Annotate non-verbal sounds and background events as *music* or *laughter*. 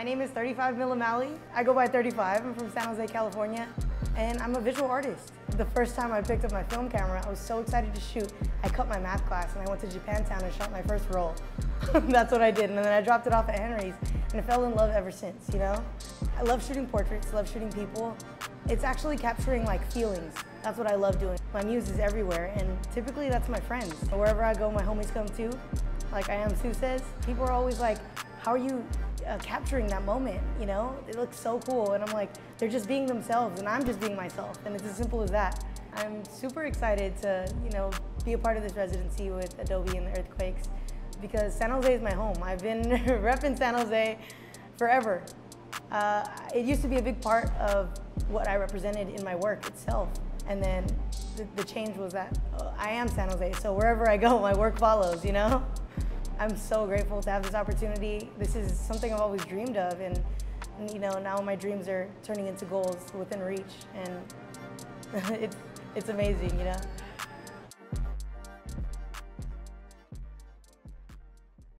My name is 35 Millimali. I go by 35. I'm from San Jose, California, and I'm a visual artist. The first time I picked up my film camera, I was so excited to shoot. I cut my math class and I went to Japantown and shot my first roll. *laughs* That's what I did, and then I dropped it off at Henry's, and I fell in love ever since, you know? I love shooting portraits, love shooting people. It's actually capturing like feelings. That's what I love doing. My muse is everywhere, and typically that's my friends. Wherever I go, my homies come too. Like I am Sue says, people are always like, how are you uh, capturing that moment, you know? It looks so cool, and I'm like, they're just being themselves, and I'm just being myself, and it's as simple as that. I'm super excited to, you know, be a part of this residency with Adobe and the Earthquakes, because San Jose is my home. I've been *laughs* repping San Jose forever. Uh, it used to be a big part of what I represented in my work itself, and then the, the change was that uh, I am San Jose, so wherever I go, my work follows, you know? I'm so grateful to have this opportunity. This is something I've always dreamed of, and, and you know, now my dreams are turning into goals within reach, and *laughs* it, it's amazing, you know?